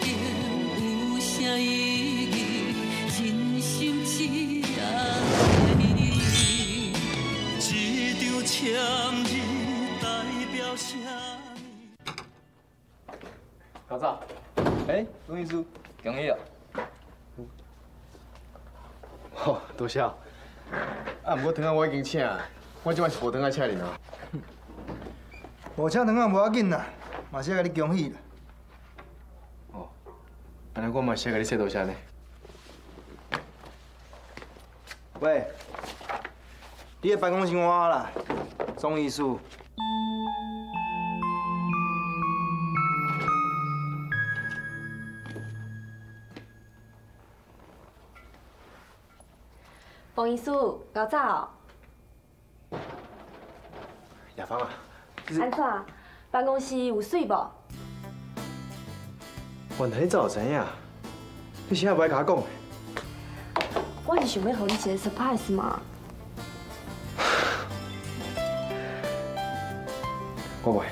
竟有啥意义？真心只爱你。一张签字代表啥？高早，哎，董秘书，恭喜啊！哦，多谢。啊，不过汤啊，我已经请，我今晚是无汤啊请你啊。无请汤啊，无要紧啦，嘛是要甲你恭喜啦。哦，安尼我嘛是要甲你说多谢呢。喂，你的办公室我啦，钟秘书。冯医师，高早。亚芳啊，安怎？办公室有水无？原来你早有知影，你是还不爱甲我讲的？我是想要给你一个 surprise 嘛。我袂，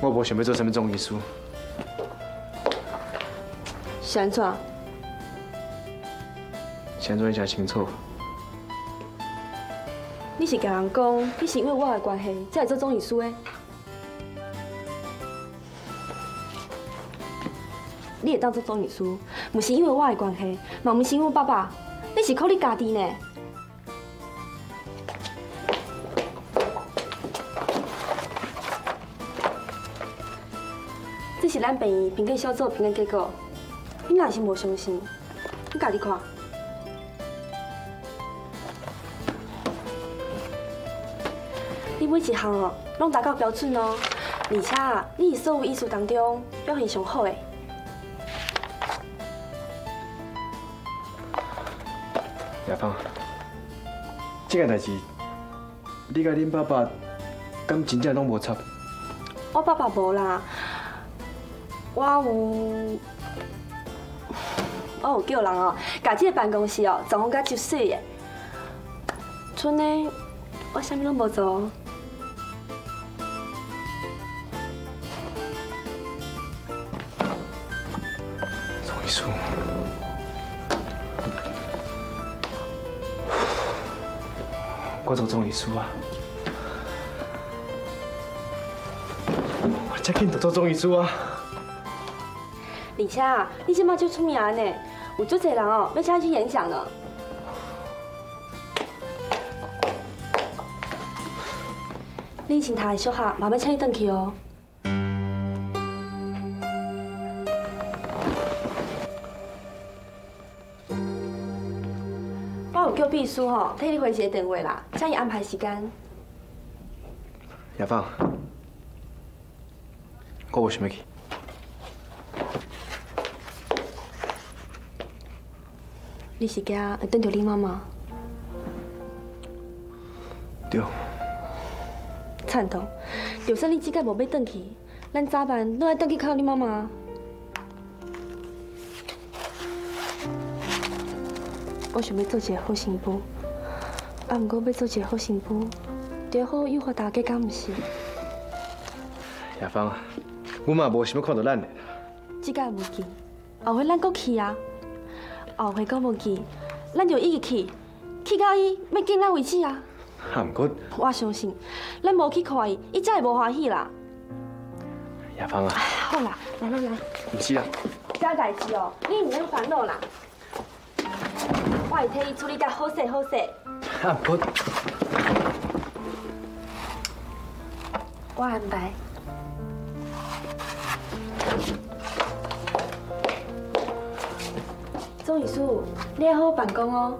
我无想要做什么中医师。是安怎？现在你才清楚。你是甲人讲，你是因为我的关系才会做中医师的？你会当做总医师，不是因为我的关系，嘛不是因为爸爸，你是靠你家己呢。这是咱病院评鉴小组评的结果，你若是无相信，你家己看。你每一项哦，拢达到标准哦，而且你是所有医术当中表现上好的。亚芳，这件代志，你甲恁爸爸敢真正拢无插？我爸爸无啦，我有，我有叫人哦，家这个办公室哦，装潢甲就水的。剩的我啥物拢无做。总医师，我做总医师啊！我才紧就做总医师啊！而且啊，你即马就出名呢，有足侪人哦要请你去演讲呢。你请他的小客慢慢请你回去哦。我秘书吼替你回一个电话啦，请伊安排时间。亚芳，我无想要去。你是惊会等到你妈妈？对，惨痛。就算你即摆无要转去，咱早晚都爱转去靠你妈妈。我想要做一个好媳妇，啊，毋过要做一个好媳妇，就好诱惑大家，敢毋是？亚芳啊，我嘛无想要看到咱的。即届无去，后回咱搁去啊。后回搁无去，咱就一直去，去到伊要见咱为止啊。啊，毋过我相信，咱无去看伊，伊才会无欢喜啦。亚芳啊，好啦，来来来，毋是啊，这代志哦，你毋免烦恼啦。我会替伊处理甲好势好势。啊，不 我安排。钟医师，你要好好办公哦。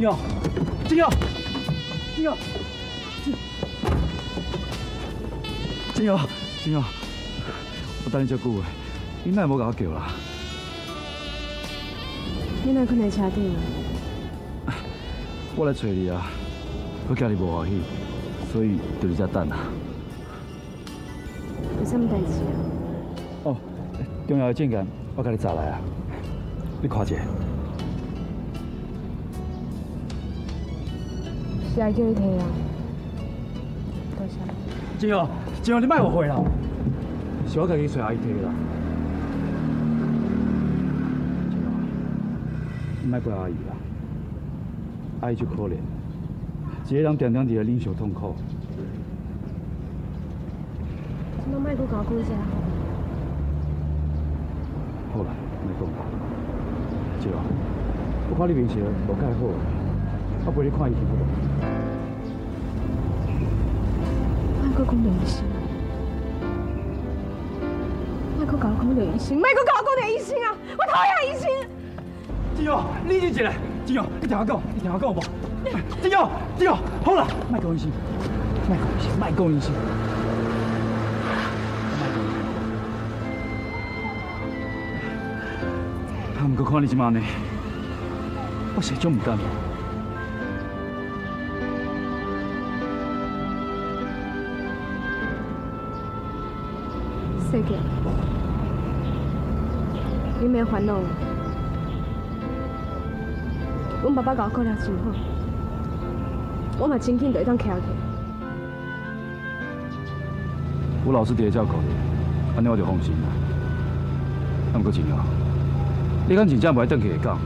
金耀，金耀，金耀，金耀，金耀，我等你遮久的，你哪会无甲我叫啦？你哪困在车顶啊？我来找你啊，我惊你无欢喜，所以就伫遮等啊。有啥物代志啊？哦，重要的证件我甲你找来啊，你看者。是爱叫你摕啊？多谢。金耀，金耀，你莫误会啦，是我家己找阿姨摕的啦。金耀，你莫怪阿姨啦，阿姨就可怜，一个人定定伫咧忍受痛苦。你莫搁甲我讲这个。好啦，莫讲啦。金耀，我看你面色无介好，我陪你看医生好不好？莫搁讲刘医生，莫搁甲我讲刘医生，莫搁甲我讲刘医生啊！我讨厌医生。金耀，理智一下，金耀，你听我讲，你听我讲有无？金耀，金耀，好啦，莫讲医生，莫讲医生，莫讲医生。啊，毋过看你即马呢，我实种毋甘。世界，你免烦恼。阮爸爸甲我顾了真好，我嘛真紧就会当徛起我。老师伫咧照顾你，安尼我就放心啦。啊，毋过真哦，你敢真正不爱转去会讲？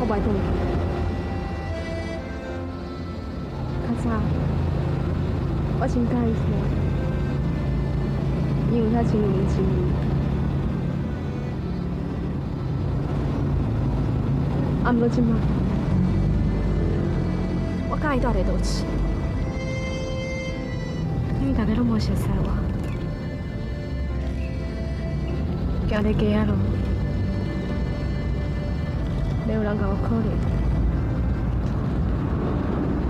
我不爱动。较早，我真介意听，因为他真认真。啊，毋过即摆，我介意住伫倒市，因为大家拢无熟悉我，行伫街仔路。没有人甲我可怜，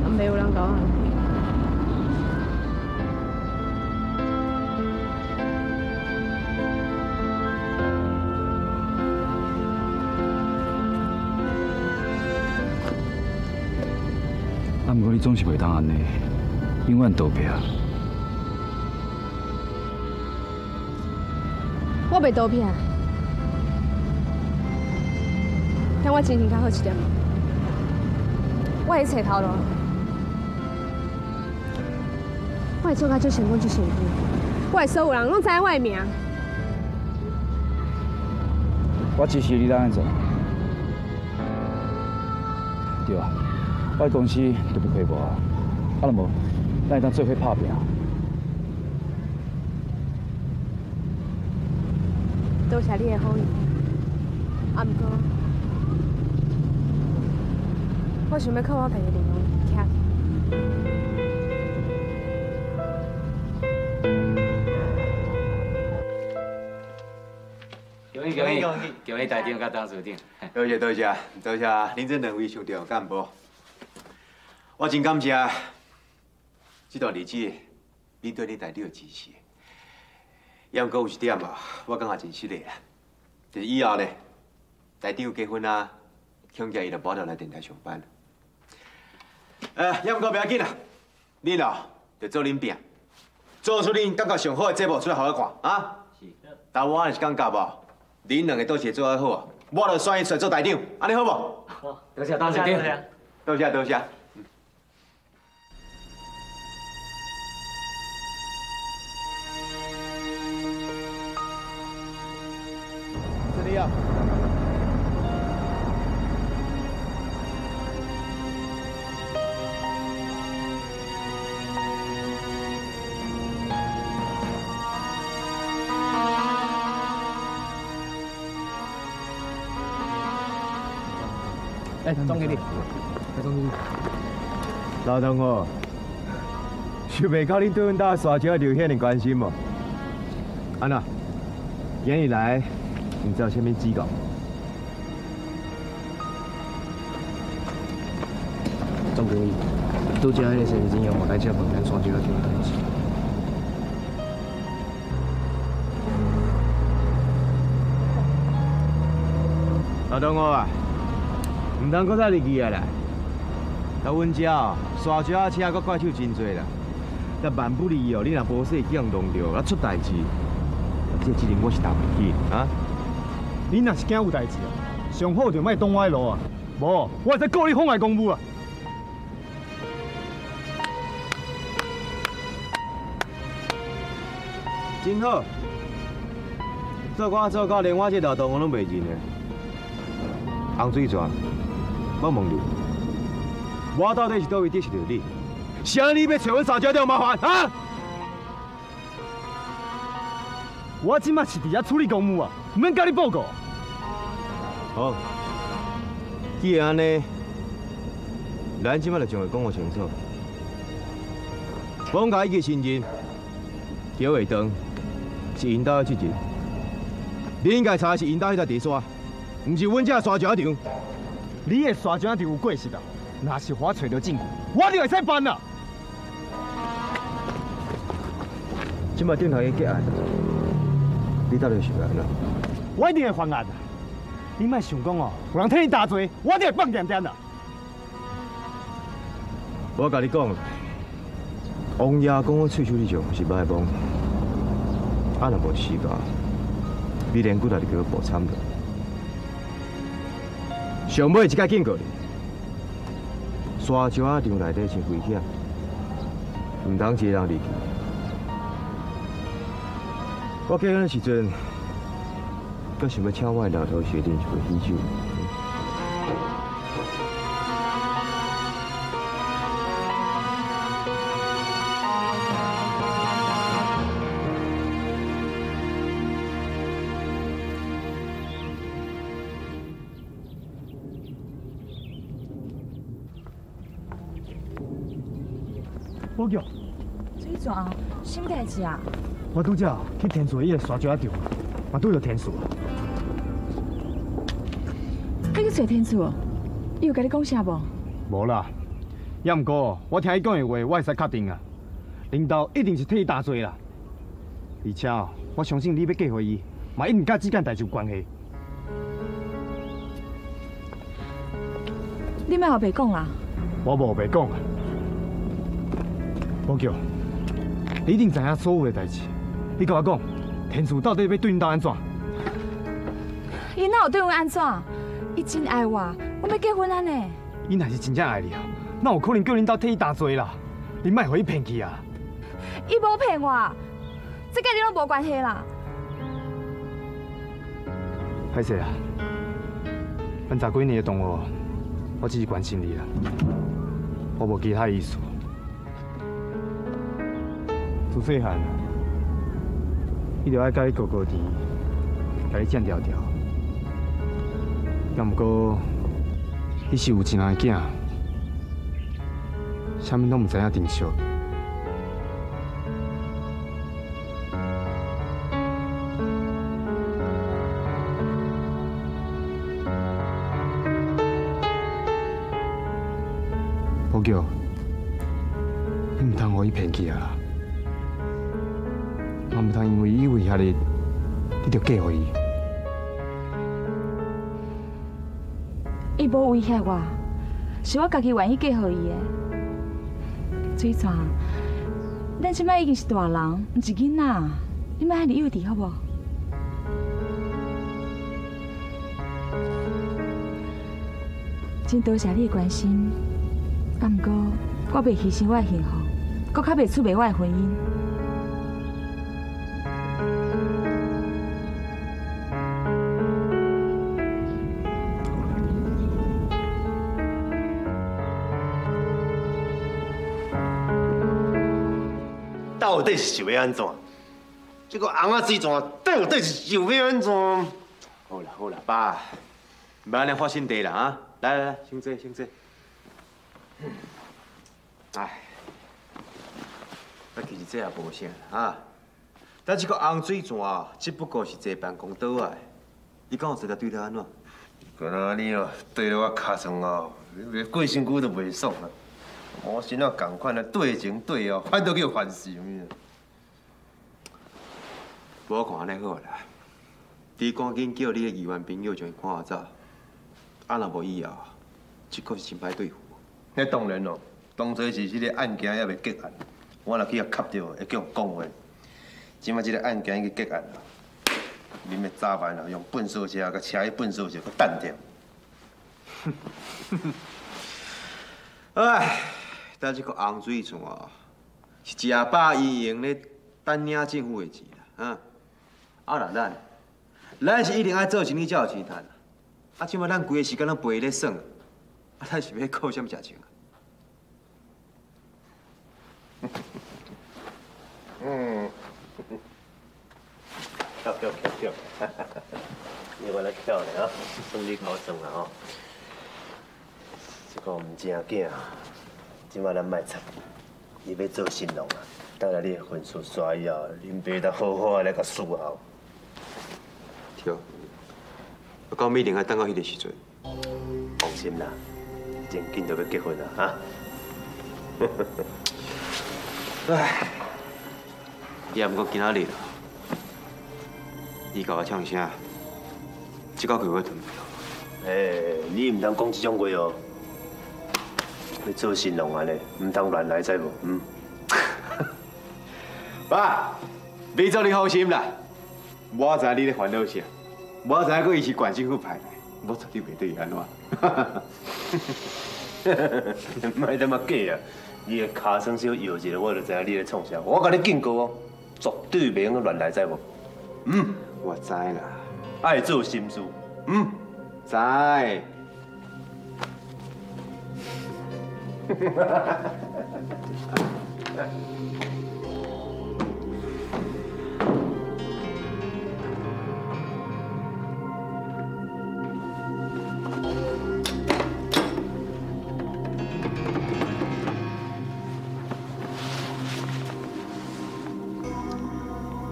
啊，没有人甲我你总是袂当安尼，永远逃避啊！我袂逃避，但我精神较好一点。我会找头路，我会做甲最成功、最成功。我会所有人拢知影我的名。我支持你当安做。对啊，我的公司就不亏无啊，啊若无，咱会当做伙拍拼。多谢你的好意，啊，毋过，我想要靠我家己力量徛起。恭喜恭喜恭喜！恭喜台长甲董事长。多谢多谢多谢，恁这两位兄弟干部，我真感谢这段日子你对你大弟的支持。也毋过有一点啊，我感觉真失礼啦。就是以后呢，大弟有结婚啊，恐惊伊就无得来电台上班。呃，也毋过不要紧啦，恁哦就做恁饼，做出恁感觉上好的节目出来，互我看啊。是。但我也是感觉无，恁两个都是做得好啊，我就选伊出来做台长，安尼好无？好，多谢董事长。多谢多谢。这里啊。哎，总经理，哎，总经理，老同学，想袂到恁对阮家沙桥留遐尼关心无？安娜，今日来，你知道些咩资格？都可以，只系你平经营，我来接唔免耍几个电机。老同哥啊，唔通搁再离奇啊咧！在阮遮耍车车搁怪手真多啦，但蛮不利哦。你若波说叫人着，啊出代志，这几日我是担不起啊！你若是惊有代志啊，上好就莫动我的路啊，无我会使告你妨碍公务啊！真好，做官做到连我这条道我拢袂认的。洪水泉，我问你，我到底是倒位得罪着你？啥你要找阮三姐了麻烦啊？我即马是伫遐处理公务啊，唔免甲你报告。好，既然安尼，咱即摆就将会讲个清楚。放假一个新人，叫会长，是引导的责任。你应该查的是引导迄条地沙，唔是阮这沙石场。你的沙石场有过失啊，若是我找到证据，我就会使办啦。即摆顶头已结案，你到底是要安怎？我一定会还案的。你莫想讲哦，有人替你打罪，我一定会放点点的。我甲你讲，王爷讲我喙手你上是歹帮，啊若无时间，你连骨头就叫我补惨了。上尾一届警告你，沙石仔场内底真危险，唔通一个人入去。我结婚的时阵，搁想要请我的老头学弟一杯喜酒。保叫，水泉，什么代志啊？我拄则去天厝伊个沙石场，嘛拄着天数。你去找天厝，伊有甲你讲啥无？无啦，也毋过我听伊讲的话，我会使确定啊。领导一定是替伊打罪啦。而且哦，我相信你要嫁回伊，嘛一定甲这件代志有关系。你莫后白讲啦。我无白讲啊。保叫，你一定知影所有的代志。你甲我讲，天厝到底要对恁到安怎？伊哪有对阮安怎？伊真爱我，我要结婚啊呢。伊若是真正爱你啊，那有可能叫恁兜替伊打罪啦？你莫互伊骗去啊！伊无骗我，这跟你拢无关系啦。歹势啊，咱十几年的同学，我只是关心你啦，我无其他意思。自细汉，伊就爱甲你高高低，甲你剪条条。也毋过，伊是有一个囝，啥物拢毋知影珍惜。是我家己愿意嫁予伊的。水泉，咱即摆已经是大人，毋是囡仔，你莫遐尼幼稚好无？真多谢你的关心，啊，毋过我袂牺牲我的幸福，搁较袂出卖我的婚姻。到底是想要安怎？这个红仔水泉到底是想要安怎？好啦好啦，爸，唔安尼发心地啦啊！来来来，先坐先坐。哎，那其实这也无啥啊。但这个红水泉只不过是坐办公桌啊，你讲我这个对他安怎？个那你哦，对了我卡上哦，连过身躯都袂爽啊！我心啊共款啊，对情对哦，反倒叫烦死有影。无看安尼好啦，你赶紧叫你的议员朋友将伊赶我走，啊若无以后，这个是真歹对付。那当然咯，当初是这个案件还未结案，我若去甲卡着，会叫人讲话。即摆这个案件已经结案了，恁要早班啊，用粪扫车甲车去粪扫车，佮等掉。唉，但这个洪水泉哦，是食饱伊用咧等领政府的钱啦，啊！啊啦咱，咱是一定爱做生意才有钱赚。啊，即摆咱规个时间拢陪伊咧耍，啊，咱是要靠什么食钱啊？嗯，跳跳跳跳，你我来跳咧啊，算你考算啦吼。这个毋正经，即摆咱卖插，你要做新郎啊，等下你的婚事刷以后，恁爸得好好来甲伺候。对，到米定爱等到迄个时阵。放心啦，真紧就要结婚啦哈。唉，也毋过今仔日啦，伊甲我呛声，即个月我吞袂了。诶，你毋通讲即种话哦。要做新郎安尼，毋通乱来，知无？嗯。爸，你做你放心啦，我知你咧烦恼啥，我知影伊是县政府派来，我绝对袂对伊安怎。莫得嘛假啊！你的尻川小摇一下，我就知影你咧创啥。我甲你警告哦，绝对袂用乱来，知无？嗯，我知啦，爱做心事。嗯，知。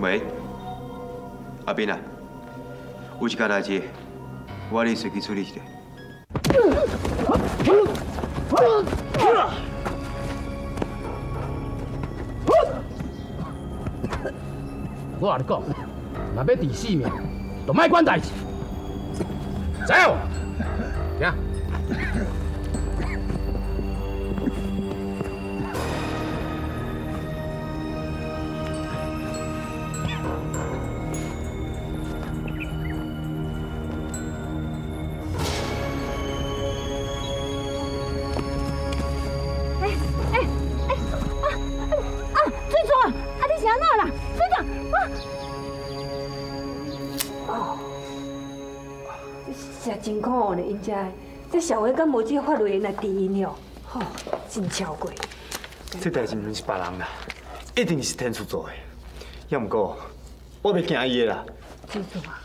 喂，阿斌啊，有一件代志，我你随去处理一下。我跟你讲，若要治性命，就莫管代志。走，这社会敢无这法律来治因哦？吼，真超过。这代志毋是别人啦，一定是天赐做的。要毋过，我袂惊伊的啦。天叔啊，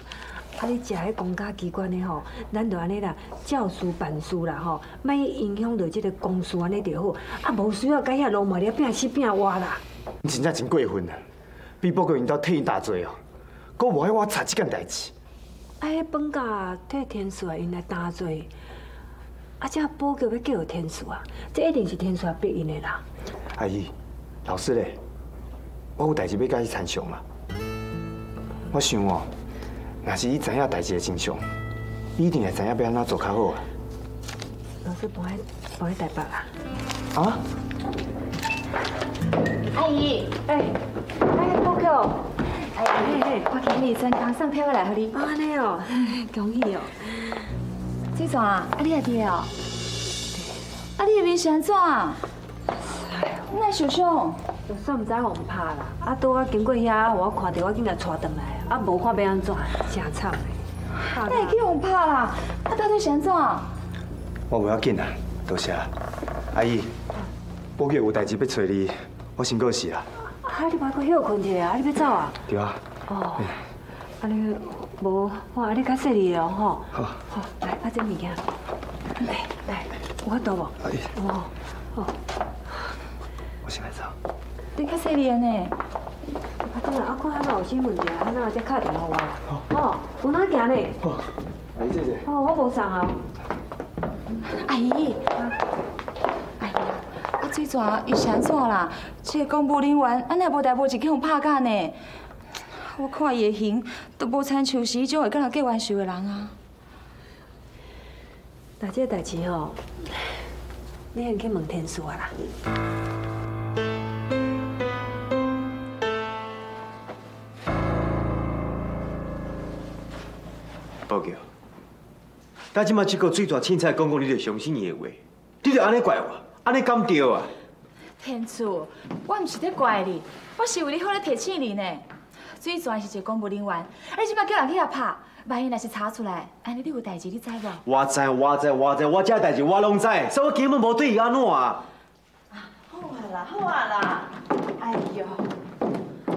啊你食迄公家机关的吼，咱就安尼啦，照事办事啦吼，莫影响到即个公事安尼就好，啊无需要甲遐罗马咧拼死拼活啦。你真正真过分啊！比报告因兜替因大罪哦，搁无爱我查即件代志。啊，迄本家替天使因来担罪，啊，这报告要叫有天数啊，这一定是天数逼因的啦。阿姨，老师咧，我有代志要甲伊参详啦。我想哦，若是伊知影代志的真相，伊一定会知影要安怎做较好啊。老师搬去搬去台北啦。啊？阿姨，哎，哎，报告，哎，嘿嘿，我给你先扛上票来，互你。安尼哦，恭喜哦。水泉啊，啊你也伫哦？啊你的面是安怎？那受伤？就算毋知互拍啦，啊，拄我经过遐，我看到我紧甲带转来，啊，无看要安怎，真惨的。那会去互拍啦？啊，到底是安怎？我不要紧啦，多谢啦。阿姨，报告有代志要找你，我先告辞啦。啊，你莫搁休困者啊，你要走啊？对啊。哦，啊你无，我啊你较细腻哦吼。好。好，来，啊这物件，来来，有法度无？阿姨。哦，好。我先来走。你较细腻呢？啊，等下，啊看还有新闻者，啊那再打电话我。哦，有哪行呢？好，阿姨谢谢。哦，我无送啊。阿姨，阿姨啊，啊水泉，伊是安怎啦？这个公务人员，安尼无代无志去互拍干呢？我看伊的形，都无亲像是迄种会敢若过冤仇的人啊。那这代志吼，你先去问天师啊啦。报告，但即马这个水大凊彩讲讲，你就相信伊的话，你就安尼怪我，安尼敢对啊？天主，我毋是在怪你，我是为你好咧提醒你呢。水泉是一个公务人员，你即摆叫人去遐拍，万一若是查出来，安尼你有代志，你知无？我知我知我知，我这代志我拢知，所以我根本无对伊安怎啊。好啊啦，好啊啦，哎呦，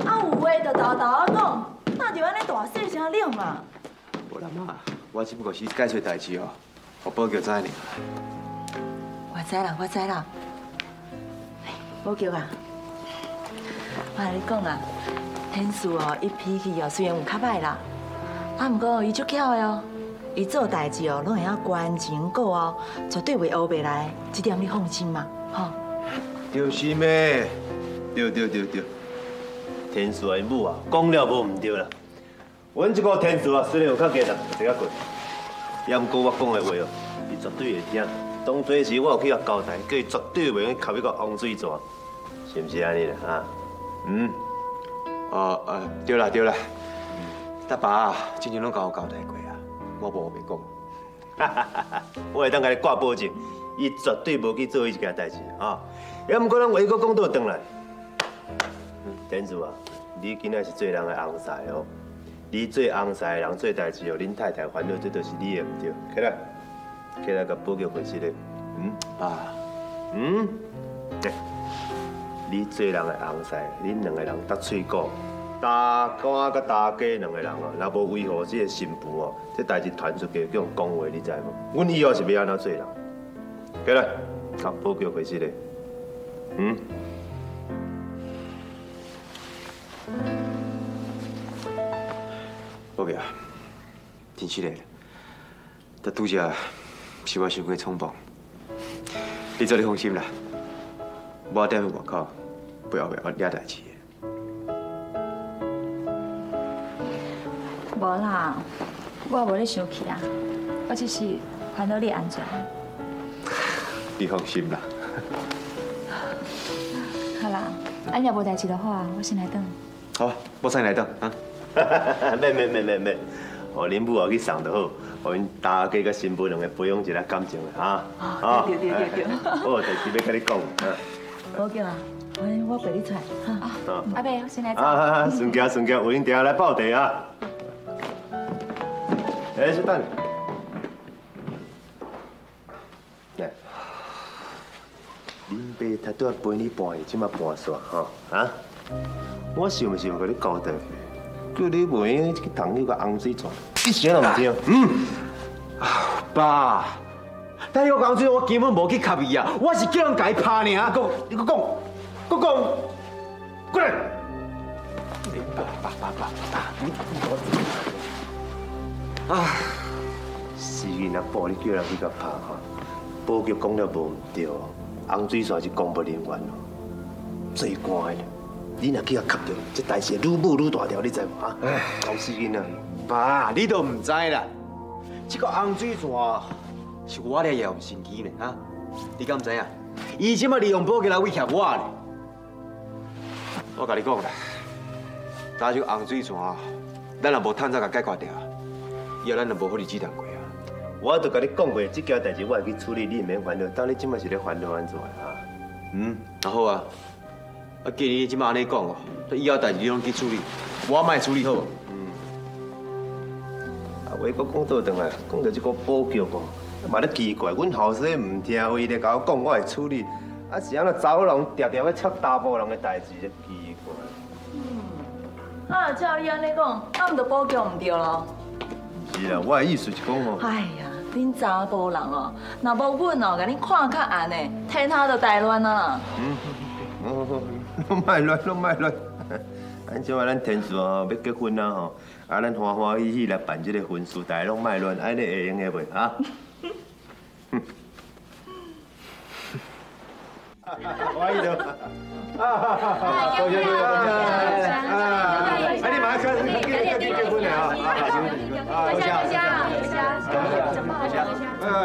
啊有话就豆豆啊讲，哪就安尼大细声量嘛？无啦妈，我只不过是解释代志哦，我报叫知呢。我知啦，我知啦。宝桥啊，我甲你讲啊，天师哦，伊脾气哦虽然有较歹啦，啊，不过伊足巧的哦，伊做代志哦，拢会晓关情顾哦，绝对袂乌白来，这点你放心嘛，吼。就是咩？对对对对，天师的母啊，讲了无唔对啦。阮这个天师啊，虽然有较低淡，这个贵，也毋过我讲的话哦，伊绝对会听。当初时我有去甲交代，叫伊绝对袂用靠迄个洪水泉，是毋是安尼啦？啊？嗯？哦呃，对啦对啦，大爸之前拢甲我交代过啊，我无白讲。我会当甲你挂保证，伊绝对无去做伊一件代志啊。也毋过咱话佫讲倒转来，天主啊，你今仔是做人的红婿哦。你做红婿的人做代志哦，恁太太烦恼，这都是你的唔对。起来，起来，甲报告回事咧。嗯啊，嗯，对，你做人的红婿，恁两个人搭喙鼓，大官甲大家两个人哦，若无维护这个新妇哦，这代志传出去，叫人讲话，你知无？阮以后是要安怎做人？起来，甲报告回事咧。嗯。报告，真失礼了，但拄则是我伤过冲动，你做你放心啦，我踮喺外口，不要为我惹代志。无啦，我无咧生气啊，我只是烦恼你安全。你放心啦。好啦，安若无代志的话，我先来等。好，我先来等啊。免免免免免，互恁母后去送就好，互恁大家甲新妇两个培养一下感情的哈。啊，对对对对对。我有代志要甲你讲。好叫啊，我我陪你出来哈。阿伯，我先来走。啊，顺行顺行，有恁定来报地啊。哎，小等。来，恁爸他都要陪你啊？我是毋是有甲你交代？叫你袂用去同迄个洪水船，一声都唔听。嗯，爸，但迄个洪水我根本无去吸伊啊，我是叫人家伊拍尔。讲，你搁讲，搁讲，过来。爸爸爸爸爸，啊，是囡仔报你叫人去甲拍哈，报局讲了无唔对哦，洪水船是公务人员哦，最乖的。你若去甲吸着，这代志愈舞愈大条，你知无啊？搞死囡仔！爸，你都唔知啦。这个洪水泉是我咧用神机呢，啊？你敢知影？伊即马利用宝剑来威胁我咧。我甲你讲啦，打这个洪水泉，咱若无趁早甲解决掉，以后咱就无好日子通过啊。我都甲你讲过，这件代志我会去处理，你毋免烦恼。当你即马是咧烦恼安怎啊？嗯，那好啊。啊，既然你即马安尼讲哦，以后代志你拢去处理，我卖处理好。嗯。啊，话搁讲倒转来，讲到这个保局哦，嘛咧奇怪，阮后生唔听话咧，甲我讲我会处理，啊是安那走人常常要插查甫人的代志，奇怪。嗯。啊，照你安尼讲，啊，毋着保局唔对咯。是啦，我的意思是讲哦。哎呀，恁查甫人哦，若无阮哦，甲恁看较暗的，天下就大乱啊。嗯。哦。拢卖乱，拢卖乱。安怎啊？咱天主哦要结婚啊吼，啊咱欢欢喜喜来办这个婚事，大家拢卖乱，安尼会用的袂啊？我迎的。啊，恭喜恭喜恭啊！哎，你马上跟跟结婚了啊！恭！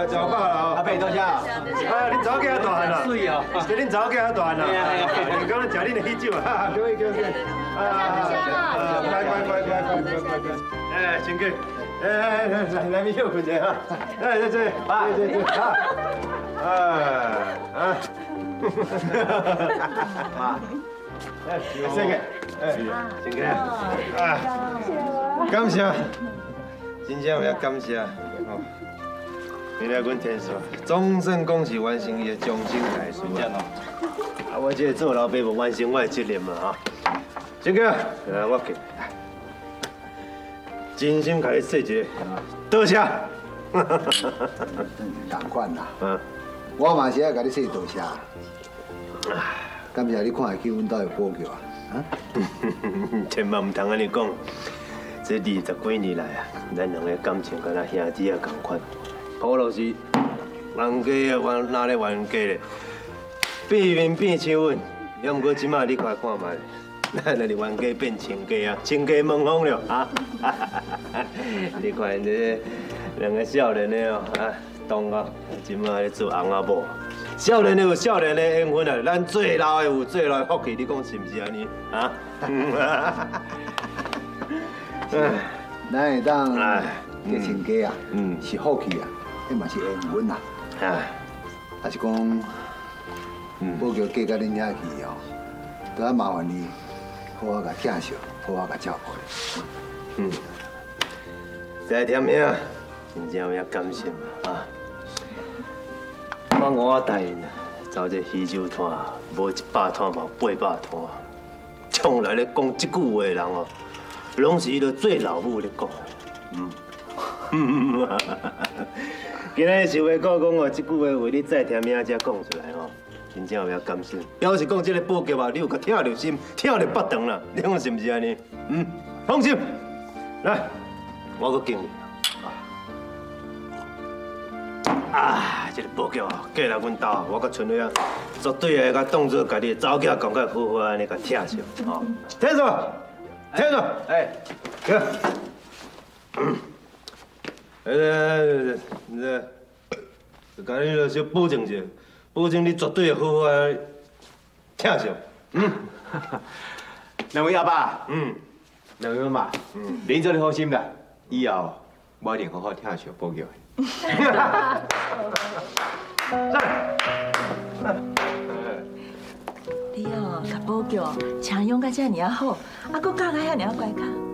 了啊，阿伯恭！啊，你早给他了，早给他了，刚刚吃的喜酒啊！各位各位，啊，哎，哎，来来来，啊！哎，啊，哎，啊。妈，哎，谢谢，哎，谢。谢，哎，感谢，真正要感谢，哦，你来阮天叔，终身恭喜完成伊重终身大事啊！啊，我这个做老爸无完成我的责任嘛，啊，谢谢，来，我去。真心给你一谢，多谢。啊长官呐！嗯。我嘛是爱甲你说多谢。感谢你看会起阮家的补救啊，啊？千万唔通安尼讲，这二十几年来啊，咱两个感情敢若兄弟啊同款。我就是冤家啊，冤哪里冤家咧？变面变亲吻，要毋过即马你快看卖。那那你冤家变亲家啊，亲家门风了啊！你看这两个少年的哦，啊，当啊，今麦咧做翁仔某，少年的有少年的缘分啊，咱最老的有最老的福气，你讲是毋是安尼啊？咱会当结亲家啊，嗯，是福气啊，迄嘛是缘分啊，啊，还是讲，我叫嫁到恁遐去哦，都要麻烦你。好好甲疼惜，好好甲照顾。嗯，在天兄，真正要感谢啊！我我答应啊，走这喜酒摊，无一百摊嘛八百摊。从来咧讲这句话的人哦，拢是迄个最老母咧讲。嗯，嗯 嗯今日是话讲讲哦，这句话为你再听明仔才讲出来哦。真正有要甘心，表示讲这个报告啊，你有甲听着心，听着腹肠啦，你讲是不是安尼？嗯，放心，来，我搁敬你。啊，这个报告啊，寄来阮家，我甲春蕊啊，绝对会甲当作家己的早囝讲甲好好安尼甲听上。哦，听着，听着，哎，去。呃，呃，甲你了小保证者。保证你绝对会好好听上，嗯，两位阿爸，嗯，两位妈，嗯，您做你放心啦，以后我一定好好听上保佑。来。你哦，十宝叫强勇，甲遮尔好，啊，佫教甲遐尔乖巧。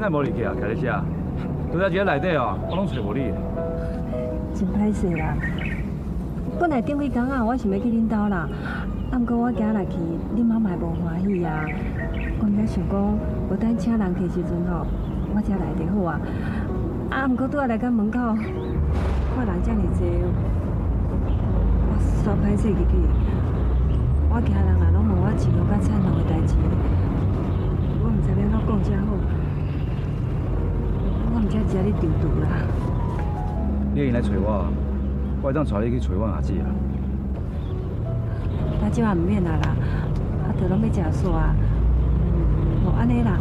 卡。无入去啊，徛在遮，都在遮内底哦，我拢找无你。真歹势啦！本来顶几工啊，我想要去恁兜啦，啊，不过我今日去，恁妈妈无欢喜啊。我应该想讲，无等请人去时阵吼，我才来就好啊。啊，不过拄仔来到门口，看人这么多，我煞歹势入去。我惊人啊，拢问我钱龙甲灿龙的代志，我唔知要怎讲才好。我唔知你丢毒啦！你会来找我，我会当带你去找我阿姊啊。那即晚唔免啦啦，阿，都拢要食煞啊。无安尼啦，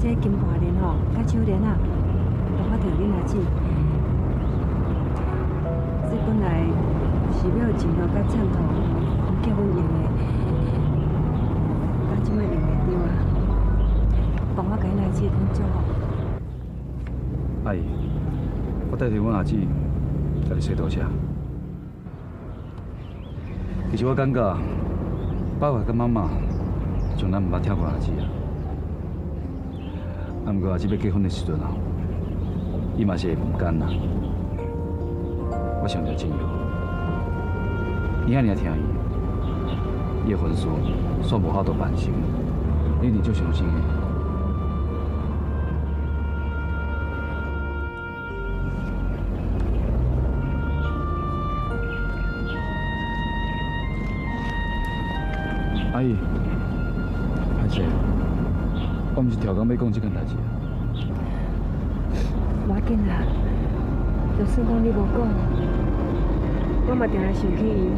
这金华莲吼，甲秋莲啊，都我着恁阿姊。这本来是要钱路甲衬托结婚用的，但即晚用袂着啊，帮我甲恁阿姊添祝福。阿姨，我代替阮阿姊，甲你说多谢。其实我感觉，爸爸跟妈妈从来毋捌听过阿姊啊。啊，不过阿姊要结婚的时阵啊，伊嘛是会唔甘呐。我想着真有，伊遐尔听伊，伊的婚事算无法度办成，你一定足伤心的。是调工要讲这件代志啊。无要紧啦，就算讲你无讲，我嘛定来想起伊。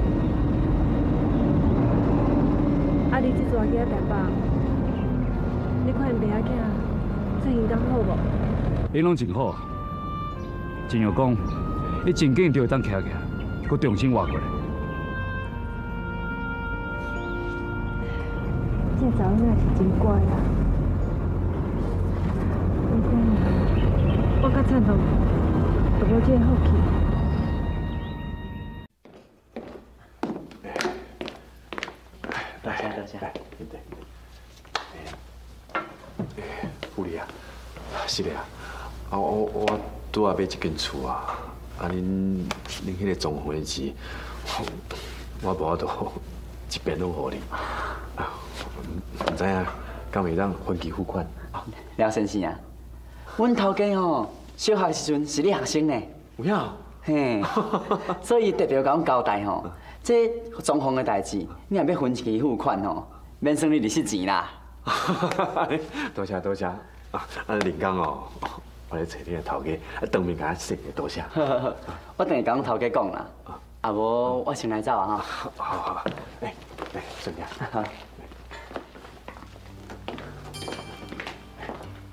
啊，你这阵去台北，你看因爸仔囝最近敢好无？因拢真好，真有讲，伊真紧就会当徛起来，佮重新活过来。这查某仔是真乖啦。不过，赞同大哥这个福气。多谢多谢。对。富理啊，是的啊，啊我我拄啊买一间厝啊，啊恁恁迄个总婚的钱，我无法度一边拢互你，啊，唔知影敢会当分期付款？廖先生啊，阮头家吼小学的时阵是你学生呢，有影？嘿，所以特别甲阮交代吼，这装潢的代志，你若要分期付款吼，免算你利息钱啦。多谢多谢，啊，啊林刚哦，我来找你的头家，啊当面甲我说多谢。我等下甲阮头家讲啦，啊无我先来走啊哈。好好好，哎哎，顺便。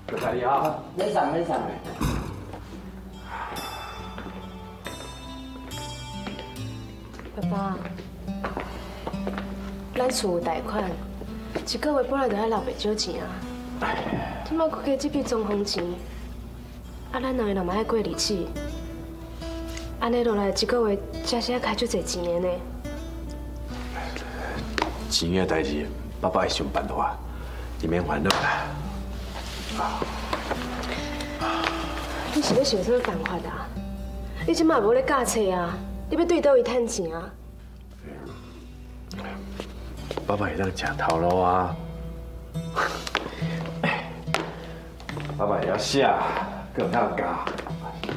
多谢你啊。免送免送。爸爸，咱厝有贷款，一个月本来就要留袂少钱啊。即摆佮加这笔装潢钱，啊，咱两个人嘛爱过日子，安尼落来一个月真是要开足侪钱的呢。钱的代志，爸爸会想办法，你免烦恼啦。你是要想什么办法啊？你即摆无咧教册啊？你要对倒位趁钱啊？爸爸会当食头路啊！爸爸会晓写，更会晓教，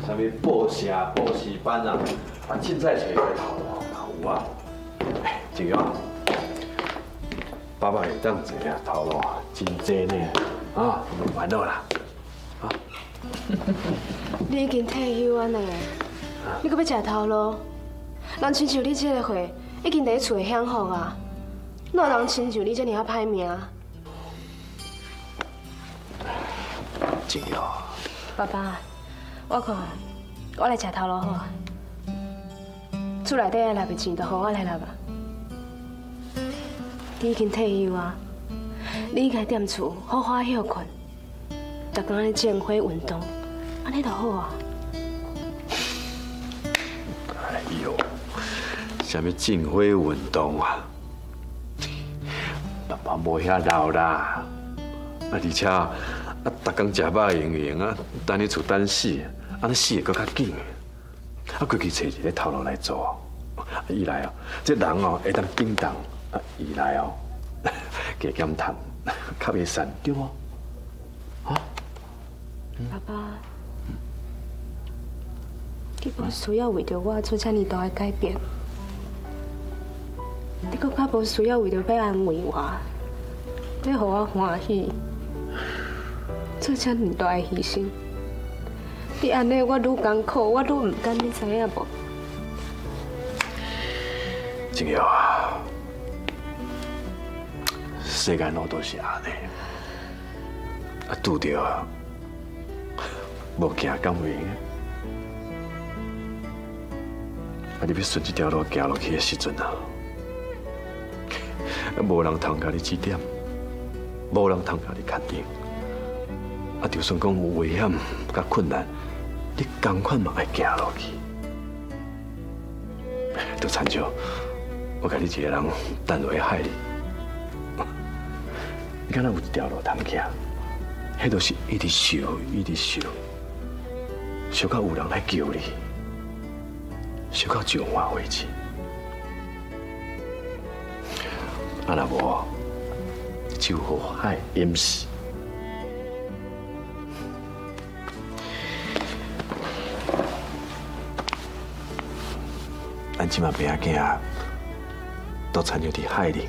啥物报社、报时班啊，啊，凊彩找一个头路嘛有啊。静瑶，爸爸会当一个头路真济呢，啊，莫烦恼啦。你已经退休啊呢，你搁要食头路？人亲像你这个岁，已经伫厝享福啊，哪有人亲像你这尔啊歹命？静瑶，爸爸，我看我来食头路好，厝内底的纳的钱都好我来纳吧。你已经退休啊，你应该踮厝好好休困，逐工咧健火运动，安尼就好啊。哎呦，什么进火运动啊？爸爸无遐老啦，啊而且啊，逐工食饱闲闲啊，等你厝等死，安尼死会搁较紧。啊，过去找一个头路来做，啊，伊来哦，这人哦会当紧动，啊，伊来哦，加减趁，较袂散，对无？爸爸，你无需要为着我做遮尔大的改变，你搁较无需要为着要安慰我，要互我欢喜，做遮尔大的牺牲。你安尼，我愈艰苦，我愈唔甘，你知影无？静瑶啊，世间路都是安尼，啊，拄着啊，无行敢袂。啊，你要顺这条路行落去的时阵，啊，无人通甲你指点，无人通甲你确定。啊，就算讲有危险甲困难，你同款嘛爱行落去。就亲像我甲你一个人等落去海里，你敢若有一条路通行，迄都是一直想，一直想，想到有人来救你，想到上岸为止。啊若无，就火海淹死。咱即马爸囝都参与伫海里，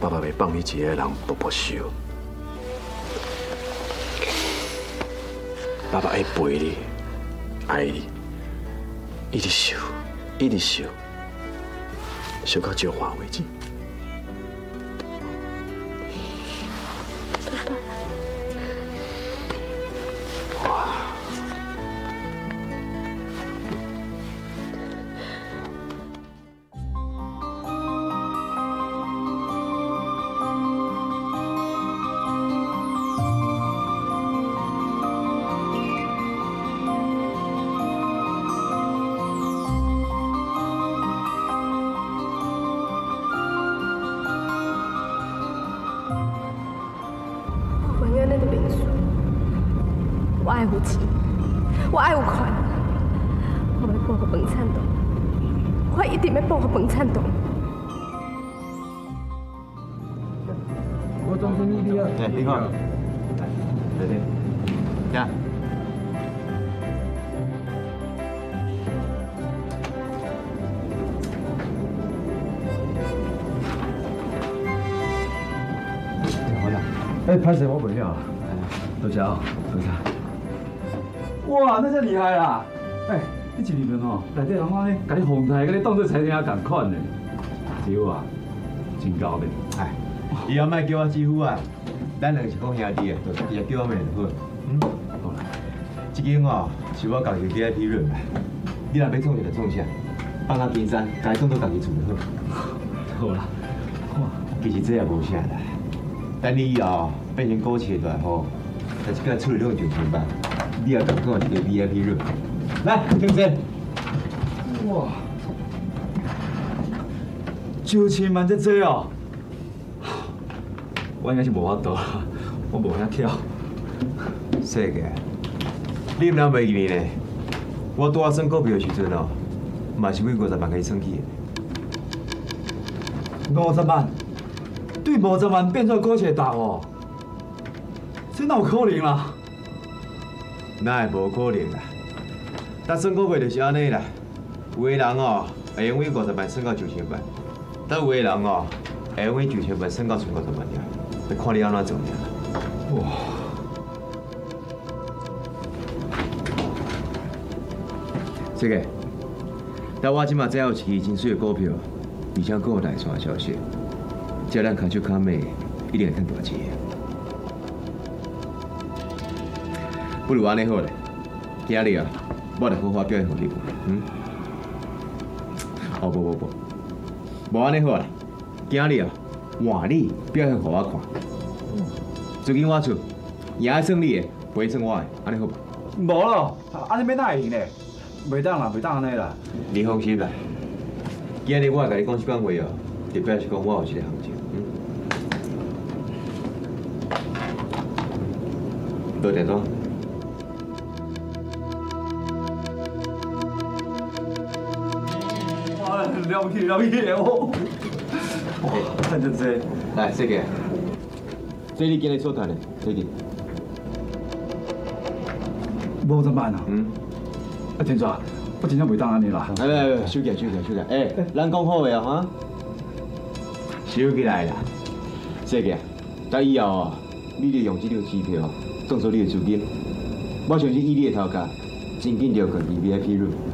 爸爸袂放你一个人不不受，爸爸爱陪你，爱你，一直受，一直受，受到石化为敬。爱有钱，我爱有权，我要报复饭产党，我一定要报复饭产党。我终身一力啊！哎，你看，对对，呀。好啦，哎，拍摄我不了，多谢啊，多谢。哇，那真厉害啦！哎，你一日哦，内底人安尼，甲你红台，甲你当做菜丁共款呢。师傅啊，真高明。哎，以后莫叫我师傅啊，咱两个是讲兄弟的，就直接叫我妹就好。嗯，好啦，这间哦是我家己 VIP room，你若要创啥就创啥，放到冰山，该创到家己厝就好。好啦，其实这也无啥啦，等你以后变成苟且大户，但是个处理拢就全办，你也共我一个 VIP room。来，听真。哇，九千万这多哦！我应该是。无法度，我无遐巧。世界，你毋通袂记呢？我拄啊算股票的时阵哦，嘛是。为五十万给算起的。五十万，对五十万变做苟且大户，这哪有可能啦？那也无可能啦！但算股票就是安尼啦，有的人哦会用为五十万算到九千万，但有的人哦会用为九千万算到剩五十万尔，就看你安怎做尔。哇！这个，但我即马知有一支真水的股票，而且还有大传消息，只要咱开手卡美，一定会赚大钱不如安尼好咧，今日啊，我来好好表现互你看，嗯？哦不不不，无安尼好啦，今日啊，换你表现互我看。最近我出，赢的算你的，赔算我的，安尼好吧？无咯，安尼要哪会赢咧？袂当啦，袂当安尼啦。你放心啦，今日我会甲你讲这番话哦，特别是讲我有一个行情，嗯？多点钟。了不起了不起哦！哇，赚真多。来，这个，这你今日所赚的，这个。五十万啊！嗯。啊，天抓，我真正袂当安尼啦。来来来，收起来，收起来，收起来。哎，咱讲好的啊，哈。收起来啦。这个，但以后哦，你就用这张支票当做你的资金。我相信以你的头壳，真紧就可以 VIP room。